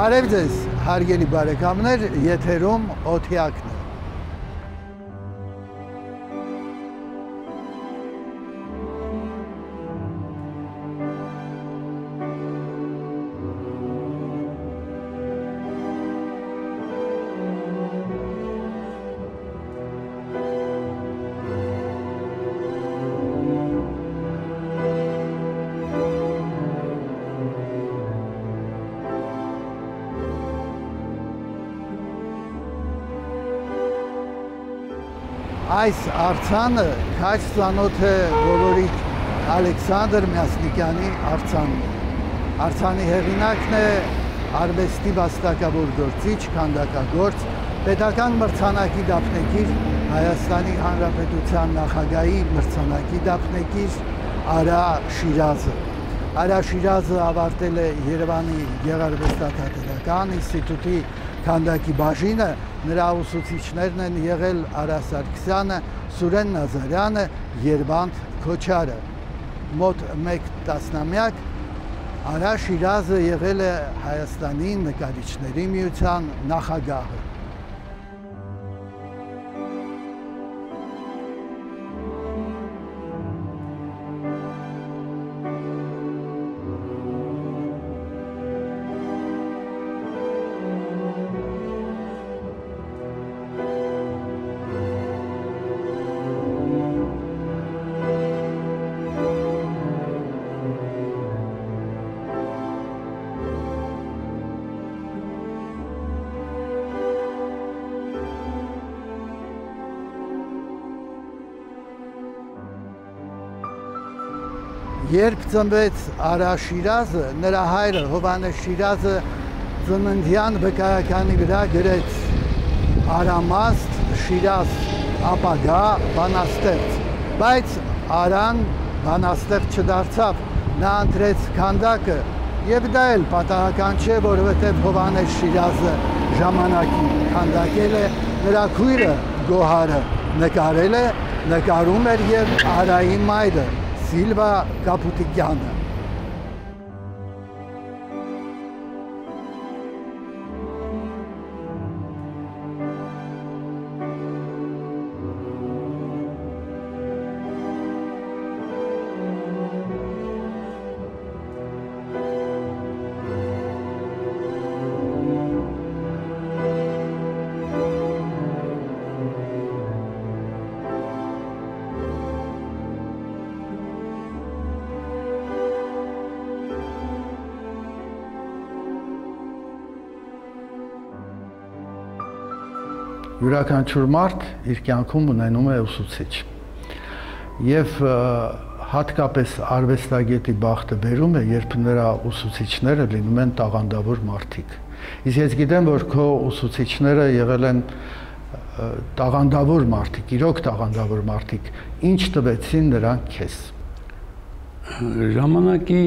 Բարև ձեզ, հարգելի բարեկամներ, եթերում օթյակն է։ Այս արձանը քաչ ծանոթ է բոլորի Ալեքսանդր Մյասնիկյանի արձանն է։ Արձանի հեղինակն է արվեստի վաստակավոր գործիչ, քանդակագործ, պետական մրցանակի դափնեկիր, Հայաստանի Հանրապետության նախագահի մրցանակի դափնեկիր Արա Շիրազը։ Արա Շիրազը ավարտել է Երևանի Գեղարվեստական ինստիտուտի քանդակի բաժինը նրա ուսուցիչներն են եղել Արա Սարգսյանը, Սուրեն Նազարյանը, Երվանդ Քոչարը։ Մոտ 1 տասնամյակ Արա Շիրազը եղել է Հայաստանի նկարիչների միության նախագահը։ Երբ ծնվեց Արա Շիրազը, նրա հայրը Հովանես Շիրազը ծննդյան վկայականի վրա գրեց Արամաստ Շիրազ ապագա բանաստեղծ, բայց Արան բանաստեղծ չդարձավ, նա ընտրեց քանդակը եւ դա էլ պատահական չէ, որովհետեւ Հովանես Շիրազը ժամանակի քանդակել է նրա քույրը Գոհարը նկարել է, նկարում էր եւ Արայի մայրը Սիլվա Կապուտիկյանը յուրաքանչյուր մարդ իր կյանքում ունենում է ուսուցիչ։ Եվ հատկապես արվեստագետի բախտը բերում է, երբ նրա ուսուցիչները լինում են տաղանդավոր մարդիկ։ Իսկ ես գիտեմ, որ քո ուսուցիչները եղել են տաղանդավոր մարդիկ, իրոք տաղանդավոր մարդիկ։ Ինչ տվեցին նրանք քեզ։ Ժամանակի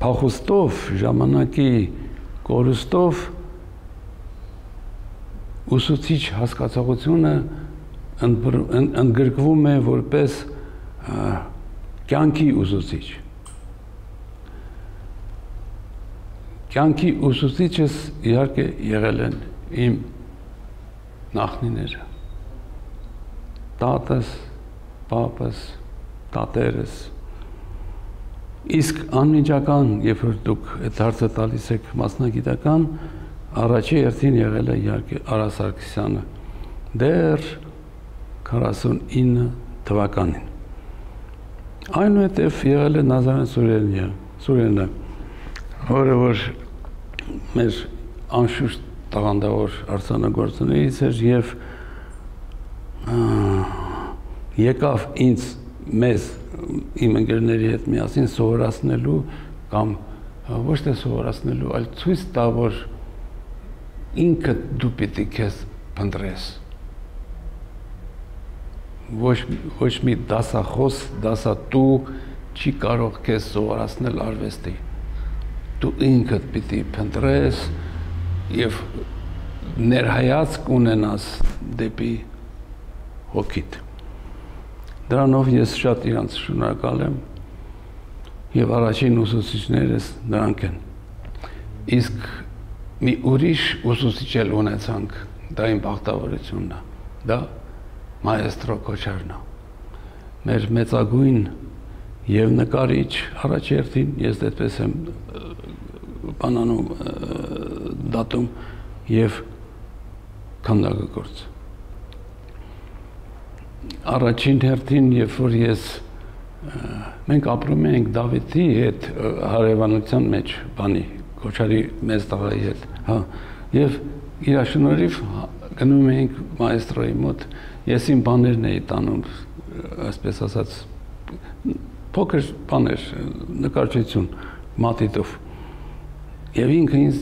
փախուստով, ժամանակի կորուստով ուսուցիչ հասկացողությունը ընդգրկվում է որպես կյանքի ուսուցիչ։ Կյանքի ուսուցիչս իհարկե եղել են իմ նախնիները։ Տատս, պապս, տատերս։ Իսկ անմիջական, երբ որ դուք այդ հարցը տալիս եք մասնագիտական, Առաջի երթին եղել է իհարկե Արա Սարգսյանը դեռ 49 թվականին։ Այնուհետև եղել է Նազարեն Սուրենյանը, Սուրենը, որը որ մեր անշուշտ տաղանդավոր արձանագործներից էր եւ եկավ ինձ մեզ իմ ընկերների հետ միասին սովորացնելու կամ ոչ թե սովորացնելու, այլ ցույց տա, որ ինքդ դու պիտի քեզ փնտրես ոչ ոչ մի դասախոս, դասատու չի կարող քեզ սովորացնել արվեստի։ Դու ինքդ պիտի փնտրես եւ ներհայացք ունենաս դեպի հոգիդ։ Դրանով ես շատ իրանց շնորհակալ եմ։ եւ առաջին ուսուցիչներս նրանք են։ Իսկ մի ուրիշ ուսուցիչ էլ ունեցանք, դա իմ բախտավորությունն է։ Դա մայստրո Քոչարն է։ Մեր մեծագույն եւ նկարիչ առաջերտին ես դեպպես եմ բանանում դատում եւ քանդակագործ առաջին հերթին երբ որ ես մենք ապրում ենք Դավիթի հետ հարևանության մեջ բանի Քոչարի մեծ տղայի հետ հա եւ իր շնորհիվ գնում էինք մայստրոյի մոտ ես իմ բաներն էի տանում այսպես ասած փոքր բաներ նկարչություն մատիտով եւ ինքը ինձ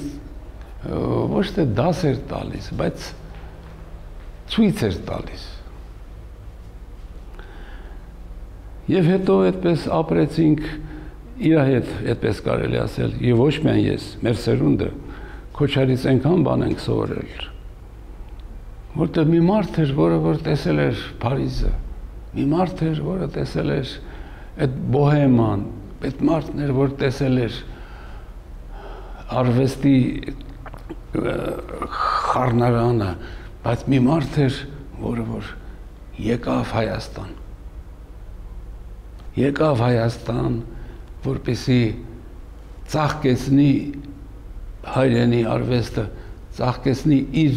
ոչ թե դաս էր տալիս բայց ցույց էր տալիս Եվ հետո այդպես ապրեցինք իր հետ, այդպես կարելի ասել, եւ ոչ միայն ես, մեր սերունդը քոչարից այնքան բան ենք սովորել, որտեղ մի մարդ էր, որը որ տեսել էր Փարիզը, մի մարդ էր, որը տեսել էր այդ բոհեման, այդ մարդն էր, որ տեսել էր արվեստի խառնարանը, բայց մի մարդ էր, որը որ եկավ Հայաստան եկավ Հայաստան, որպեսի ծաղկեցնի հայրենի արվեստը, ծաղկեցնի իր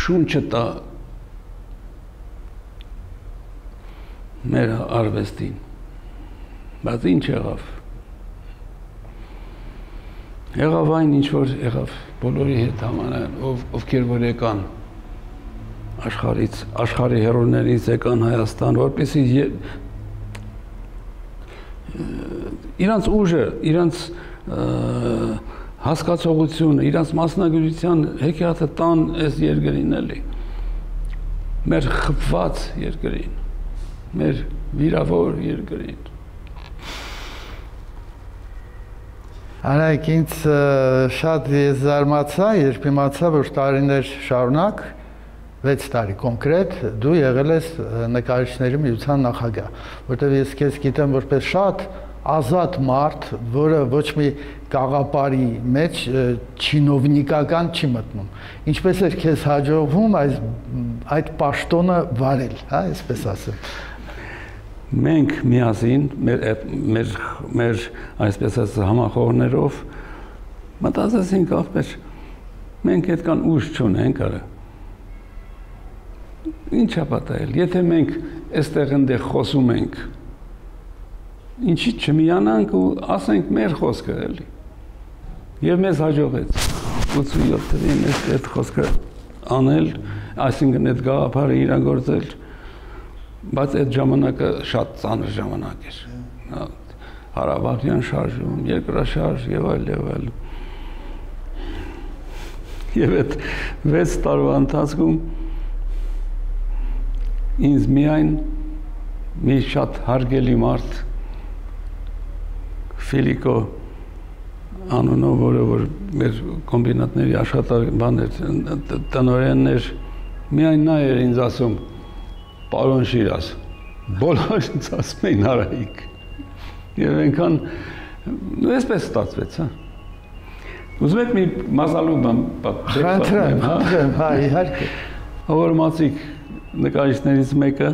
շունչը տա մեր արվեստին։ Բայց ինչ եղավ։ Եղավ այն ինչ որ եղավ բոլորի հետ համանան, ով ովքեր որ եկան աշխարից, աշխարհի հերոներից եկան Հայաստան, որպեսի իրանց ուժը, իրանց հասկացողությունը, իրանց մասնագիտության հեքիաթը տան այս երկրին էլի։ Մեր խփված երկրին, մեր վիրավոր երկրին։ Անայք ինձ շատ ես զարմացա, երբ իմացա, որ տարիներ շարունակ 6 տարի կոնկրետ դու եղել ես նկարիչների միության նախագահ, որտեղ ես քեզ գիտեմ որպես շատ ազատ մարդ, որը ոչ մի գաղապարի մեջ չինովնիկական չի մտնում։ Ինչպես էր քեզ հաջողվում այս այդ պաշտոնը վարել, հա, այսպես ասեմ։ Մենք միասին մեր մեր մեր այսպես ասած համախոհներով մտածեցինք ախպեր մենք այդքան ուժ չունենք, արա Ինչ է պատահել։ Եթե մենք այստեղ ընդեղ խոսում ենք, ինչի չմիանանք ու ասենք մեր խոսքը էլի։ Եվ մեզ հաջողեց 87 թվականին այդ խոսքը անել, այսինքն այդ գաղափարը իրագործել, բայց այդ ժամանակը շատ ծանր ժամանակ էր։ Հարավարյան շարժում, երկրաշարժ եւ այլ եւ այլ։ Եվ այդ 6 տարվա ընթացքում ինձ միայն մի շատ հարգելի մարդ Ֆիլիկո անունով, որը որ մեր կոմբինատների աշխատակ բաներ տնօրեններ միայն նա էր ինձ ասում պարոն Շիրազ բոլոր ինձ ասում էին Արայիկ եւ այնքան ու այսպես ստացվեց հա ուզում եք մի մազալու բան պատմեմ հա հա իհարկե հորմացիկ նկարիչներից մեկը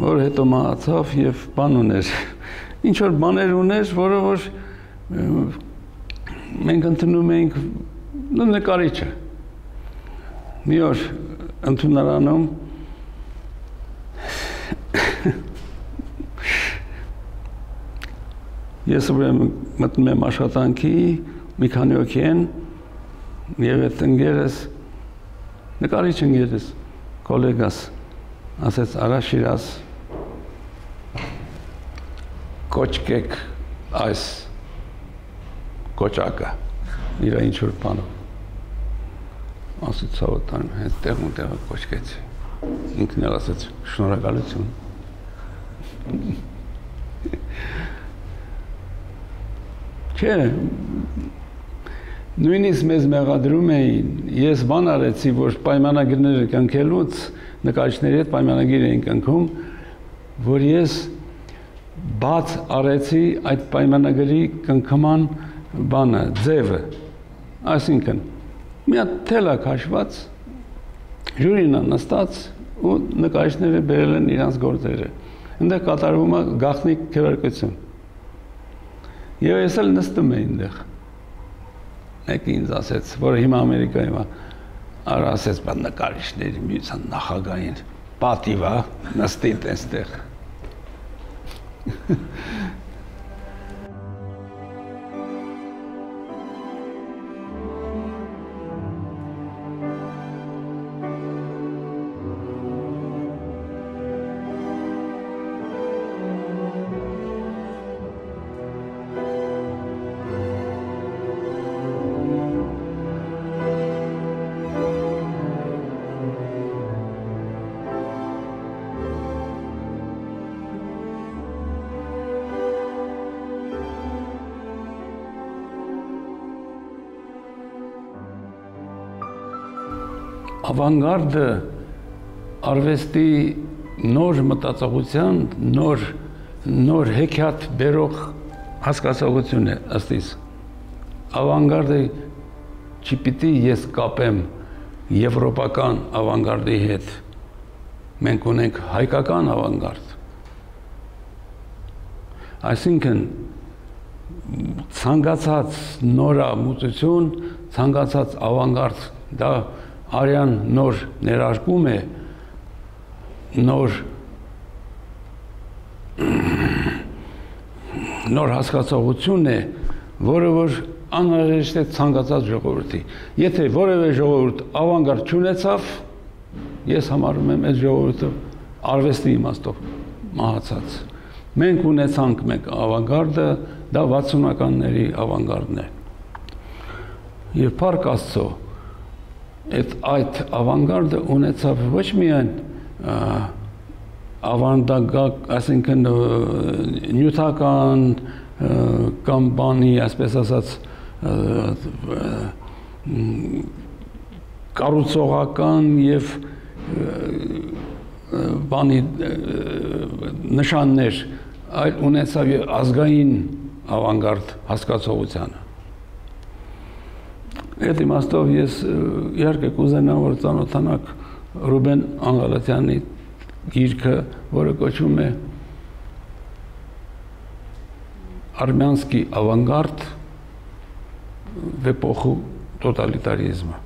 որ հետո մահացավ եւ բան ուներ ինչ որ բաներ ուներ որը որ մենք ընդունում էինք նկարիչը մի օր ընդունարանում ես ուրեմն մտնում եմ աշխատանքի մի քանի օքի են եւ այդ ընկերս նկարիչ ընկերս, գոլեգաս ասեց արա շիրազ կոչկեք այս կոչակը իր ինչ որ բանով ասեց ցավոտան հետ տեղ ու տեղը կոչկեց ինքն էլ ասեց շնորհակալություն չէ նույնիսկ մեզ մեղադրում էին ես բան արեցի որ պայմանագրները կնքելուց նկարիչների հետ պայմանագիր էին կնքում որ ես բաց արեցի այդ պայմանագրի կնքման բանը, ձևը։ Այսինքն մի հատ թելա քաշված ժյուրին նստած ու նկարիչները բերել են իրանց գործերը։ Այնտեղ կատարվում է գաղտնի քվերկություն։ Եվ ես էլ նստում եմ այնտեղ։ Մեկը ինձ ասեց, որ հիմա Ամերիկայում է, արա ասեց, բան նկարիչների միության նախագահին պատիվ է, նստի այստեղ։ ավանգարդը արվեստի նոր մտածողության, նոր նոր հեքիաթ բերող հասկացողություն է ըստիս։ Ավանգարդը չպիտի ես կապեմ եվրոպական ավանգարդի հետ։ Մենք ունենք հայկական ավանգարդ։ Այսինքն ցանկացած նորամուծություն, ցանկացած ավանգարդ դա արյան նոր ներարկում է նոր նոր հասկացողություն է, որը որ անհրաժեշտ է ցանկացած ժողովրդի։ Եթե որևէ ժողովուրդ ավանգարդ չունեցավ, ես համարում եմ այդ ժողովուրդը արվեստի իմաստով մահացած։ Մենք ունեցանք մեկ ավանգարդը, դա 60-ականների ավանգարդն է։ Եվ Փառք Աստծո, այդ այդ ավանգարդը ունեցավ ոչ միայն ավանդագակ, այսինքն նյութական կամ բանի, այսպես ասած, կառուցողական եւ բանի նշաններ, այլ ունեցավ ազգային ավանգարդ հասկացողությանը Այդ իմաստով ես իհարկե կուզենամ որ ծանոթանաք Ռուբեն Անգալատյանի գիրքը, որը կոչվում է Արմյանսկի ավանգարդ վեպոխու տոտալիտարիզմը։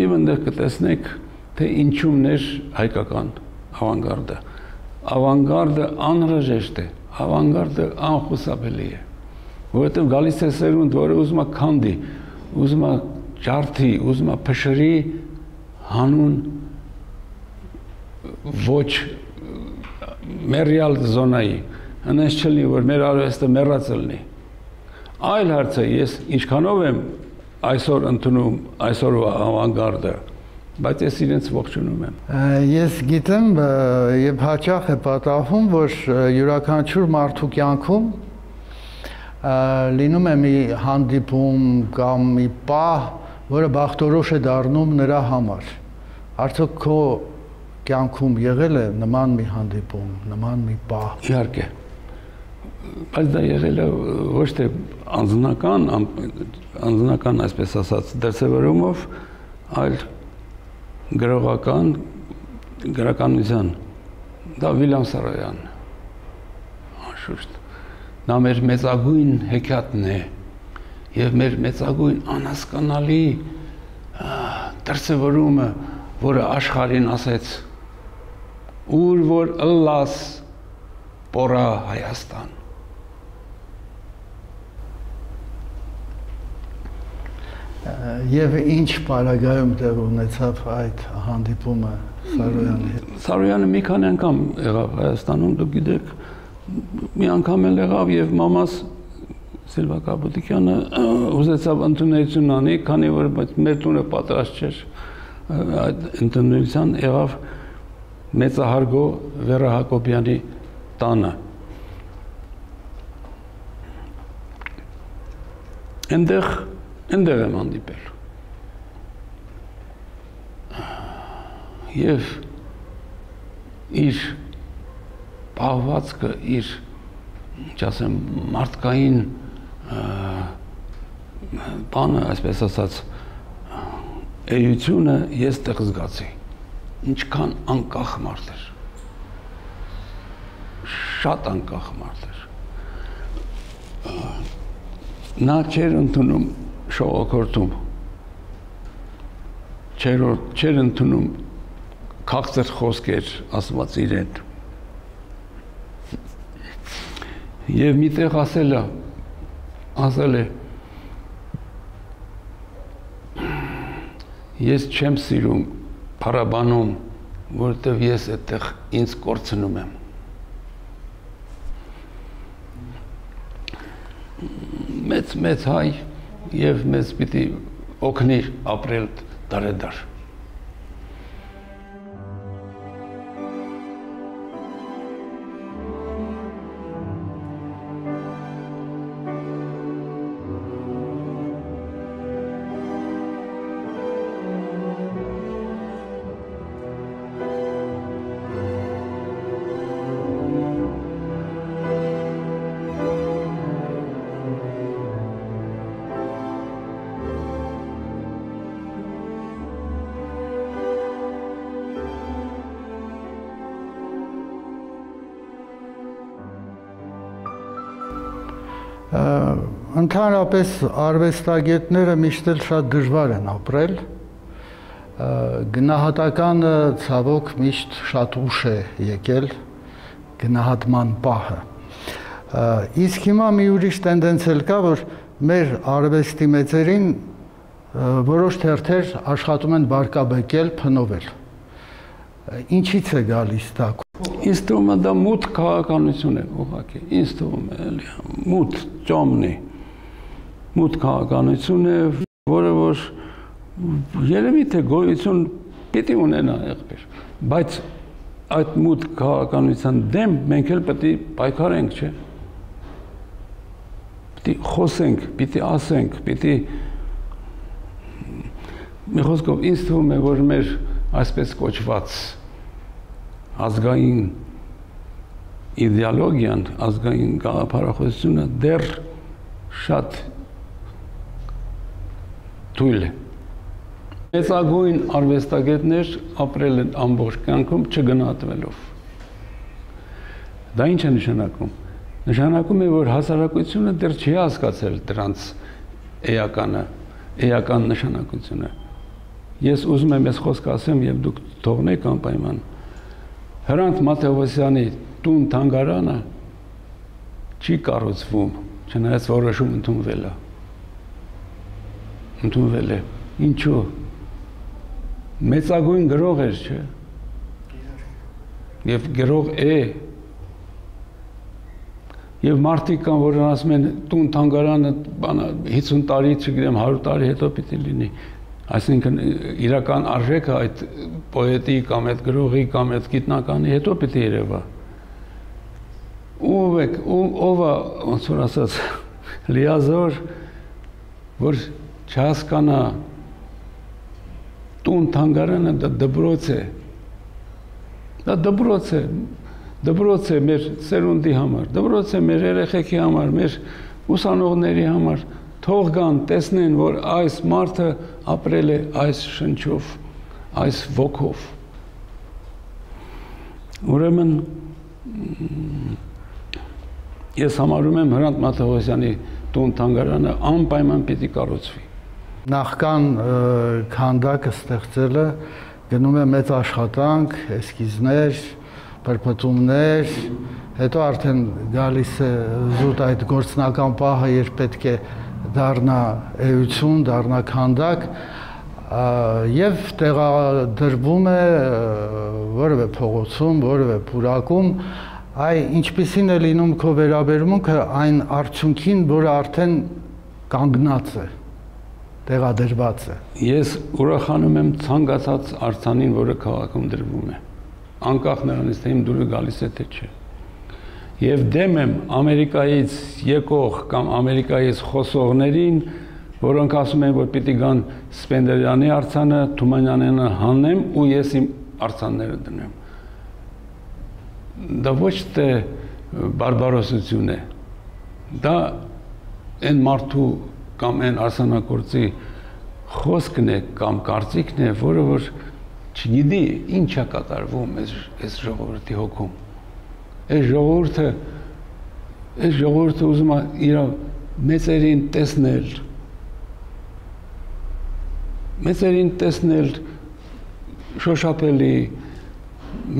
Եվ այնտեղ կտեսնեք, թե ինչումն էր հայկական ավանգարդը։ Ավանգարդը անհրաժեշտ է, ավանգարդը անխուսափելի է, որովհետև գալիս է սերունդ, որը ուզում է քանդի, ուզում է ջարդի, ուզում է փշրի հանուն ոչ մերյալ զոնայի այնպես չլինի որ մեր արվեստը մեռած լինի այլ հարցը ես ինչքանով եմ այսօր ընդունում այսօրվա ավանգարդը բայց ես իրենց ողջունում եմ ես գիտեմ եւ հաճախ է պատահում որ յուրաքանչյուր մարդու կյանքում լինում է մի հանդիպում կամ մի պահ, որը բախտորոշ է դառնում նրա համար։ Արդյոք քո կյանքում եղել է նման մի հանդիպում, նման մի պահ։ Իհարկե։ Բայց դա եղել է ոչ թե անձնական, անձնական, այսպես ասած, դրսևորումով, այլ գրողական գրականության։ Դա Վիլյամ Սարոյանն։ Անշուշտ Նա մեր մեծագույն հեքիաթն է եւ մեր մեծագույն անհասկանալի դրսևորումը, որը աշխարհին ասեց ուր որ ըլլաս պորա Հայաստան եւ ինչ պարագայում տեղ ունեցավ այդ հանդիպումը Սարոյանի հետ Սարոյանը մի քանի անգամ եղավ Հայաստանում դուք գիտեք մի անգամ էլ եղավ եւ մամաս Սիլվա Կապուտիկյանը ուզեցավ ընդունելություն անի, քանի որ մեր տունը պատրաստ չէր այդ ընդունելության եղավ մեծահարգո Վերա Հակոբյանի տանը։ Այնտեղ այնտեղ եմ հանդիպել։ Եվ իր պահվածքը իր չասեմ, մարդկային բանը, այսպես ասած, էությունը ես տեղ զգացի։ Ինչքան անկախ մարդ էր։ Շատ անկախ մարդ էր։ Նա չեր ընդունում շողոքորթում։ Չեր չեր ընդունում քաղցր խոսքեր ասված իրեն Եվ միտեղ ասել է, ասել է, ես չեմ սիրում փարաբանում, որտեվ ես այդտեղ ինձ կորցնում եմ։ Մեծ մեծ հայ եւ մեզ պիտի օգնի ապրել դարեդար։ Ընդհանրապես արվեստագետները միշտ էլ շատ դժվար են ապրել։ Գնահատականը ցավոք միշտ շատ ուշ է եկել գնահատման պահը։ Իսկ հիմա մի ուրիշ տենդենց էլ կա, որ մեր արվեստի մեծերին որոշ թերթեր աշխատում են բարկաբեկել, փնովել։ Ինչից է գալիս դա։ Ինձ թվում է դա մութ քաղաքականություն է ուղղակի։ Ինձ թվում է էլի մութ ճոմն է մութ քաղաքականություն է, որը որ երևի թե գոյություն պիտի ունենա եղբեր, բայց այդ մութ քաղաքականության դեմ մենք էլ պետք է պայքարենք, չէ՞։ Պիտի խոսենք, պիտի ասենք, պիտի մի խոսքով ինձ թվում է, որ մեր այսպես կոչված ազգային իդեոլոգիան, ազգային գաղափարախոսությունը դեռ շատ թույլ է։ Մեծագույն արվեստագետներ ապրել են ամբողջ կյանքում չգնահատվելով։ Դա ինչ է նշանակում։ Նշանակում է, որ հասարակությունը դեռ չի հասկացել դրանց էականը, էական նշանակությունը։ Ես ուզում եմ այս խոսքը ասեմ եւ դուք թողնեք անպայման։ Հրանտ Մաթեոսյանի տուն թանգարանը չի կառուցվում, չնայած որոշում ընդունվել է ընդունվել է։ Ինչու։ Մեծագույն գրող էր, չէ։ Եվ գրող է։ Եվ մարդիկ կան, որ ասում են տուն թանգարանը բանը 50 տարի, չգիտեմ, 100 տարի հետո պիտի լինի։ Այսինքն իրական արժեքը այդ պոետի կամ այդ գրողի կամ այդ գիտնականի հետո պիտի երևա։ Ով է, ով է, ոնց որ ասած, լիազոր, որ չհասկանա տուն թանգարանը դա դբրոց է դա դբրոց է դբրոց է մեր ծերունդի համար դբրոց է մեր երեխեքի համար մեր ուսանողների համար թող գան տեսնեն որ այս մարդը ապրել է այս շնչով այս ոգով ուրեմն ես համարում եմ Հրանտ Մաթեոսյանի տուն թանգարանը անպայման պիտի կառուցվի նախքան քանդակը ստեղծելը գնում է մեծ աշխատանք, էսքիզներ, պրպտումներ, հետո արդեն գալիս է զուտ այդ գործնական պահը, երբ պետք է դառնա էություն, դառնա քանդակ, եւ տեղադրվում է որևէ փողոցում, որևէ պուրակում, այ ինչպիսին է լինում քո վերաբերմունքը այն արդյունքին, որը արդեն կանգնած է տեղադրված է։ Ես ուրախանում եմ ցանկացած արցանին, որը քաղաքում դրվում է։ Անկախ նրանից, թե իմ դուրը գալիս է թե չէ։ Եվ դեմ եմ Ամերիկայից եկող կամ Ամերիկայից խոսողներին, որոնք ասում են, որ պիտի գան Սպենդերյանի արցանը, Թումանյանյանը հանեմ ու ես իմ արցանները դնեմ։ Դա ոչ թե բարբարոսություն է։ Դա այն մարդու կամ այն արսանակորցի խոսքն է կամ կարծիքն է, որը որ չգիտի ինչա կատարվում այս այս ժողովրդի հոգում։ Այս ժողովուրդը այս ժողովուրդը ուզում է իր մեծերին տեսնել մեծերին տեսնել շոշափելի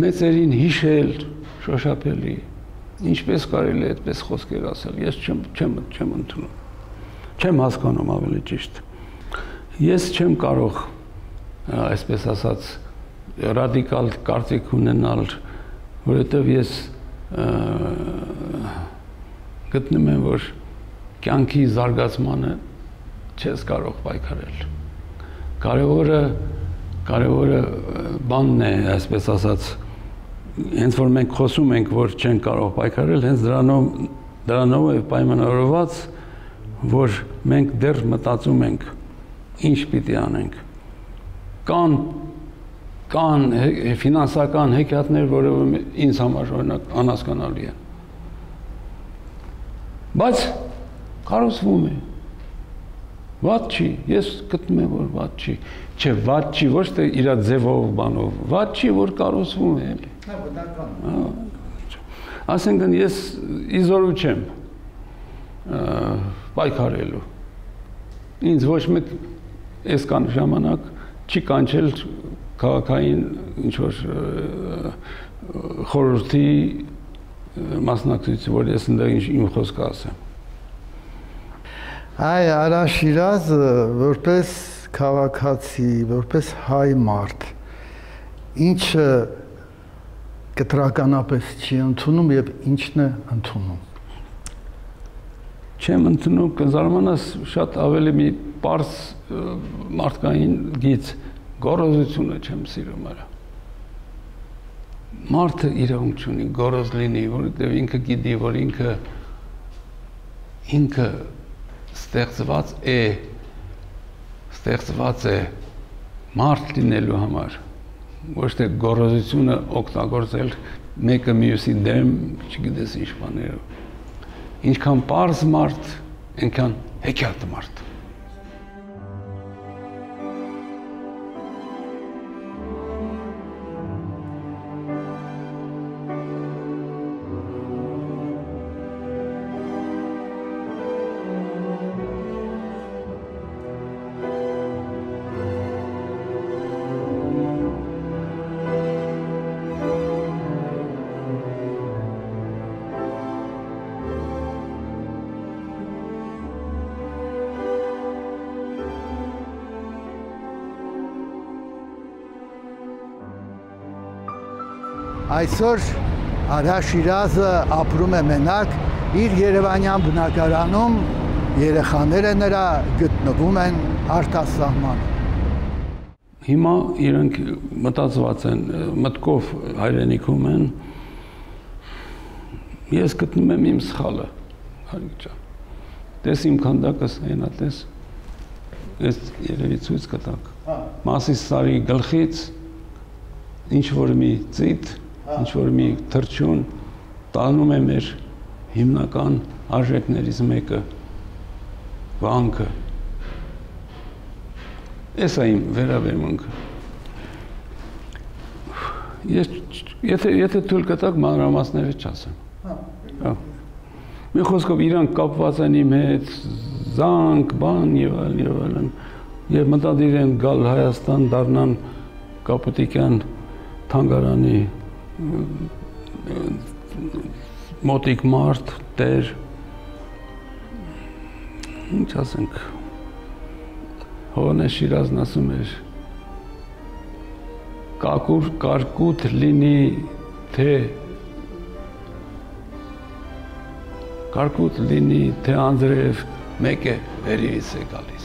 մեծերին հիշել շոշափելի ինչպես կարելի է այդպես խոսքեր ասել ես չեմ չեմ չեմ ընդունում չեմ հասկանում ավելի ճիշտ ես չեմ կարող այսպես ասած ռադիկալ կարծիք ունենալ որովհետև ես գտնում եմ որ կյանքի զարգացմանը չես կարող պայքարել կարևորը կարևորը բանն է, այսպես ասած, հենց որ մենք խոսում ենք, որ չեն կարող պայքարել, հենց դրանով դրանով է պայմանավորված, որ մենք դեռ մտածում ենք ինչ պիտի անենք։ Կան կան ֆինանսական հեքիաթներ, որը ինձ համար օրինակ անհասկանալի են։ Բայց կարողվում է Վատ չի, ես գտնում եմ որ վատ չի։ Չէ, վատ չի, ոչ թե իր ձևով բանով, վատ չի, որ կարուսվում է էլի։ Հա, բնական։ Ասենքն ես իզորու չեմ պայքարելու։ Ինձ ոչ մեկ այս կան ժամանակ չի կանչել քաղաքային ինչ որ խորհրդի մասնակցություն, որ ես ընդեղ իմ խոսքը ասեմ։ Այ Արա Շիրազը որպես քաղաքացի, որպես հայ մարդ ինչը կտրականապես չի ընդունում եւ ինչն է ընդունում չեմ ընդունում կզարմանաս շատ ավելի մի པարս մարդկային գից գորոզությունը չեմ սիրում արա մարդը իրավունք ունի գորոզ լինի որովհետեւ ինքը գիտի որ ինքը ինքը ստեղծված է ստեղծված է մարդ լինելու համար ոչ թե գորոզությունը օգտագործել մեկը մյուսի դեմ չգիտես ինչ բաներով ինչքան པարզ մարդ այնքան հեքիաթ մարդ Այսօր Արա Շիրազը ապրում է մենակ իր Երևանյան բնակարանում երեխաները նրա գտնվում են արտասահման։ Հիմա իրենք մտածված են, մտքով հայրենիքում են։ Ես գտնում եմ իմ սխալը, Հարիկ ջան։ Տես իմ քանդակս, այնա տես։ Ես երևի ցույց կտակ։ Հա։ Մասիս սարի գլխից ինչ որ մի ծիտ ինչ որ մի թրջուն տանում է մեր հիմնական արժեքներից մեկը վանքը է իմ վերաբերմունքը Ես եթե եթե թույլ կտակ մանրամասները չասեմ Հա Մի խոսքով իրանք կապված են իմ հետ զանգ, բան եւ այլ եւ այլն եւ մտադիր են գալ Հայաստան դառնան Կապուտիկյան թանգարանի մոտիկ մարդ, տեր, ինչ ասենք, է շիրազն ասում էր, կակուր կարկուտ լինի, թե կարկուտ լինի, թե անձրև մեկ է վերիրից է գալիս։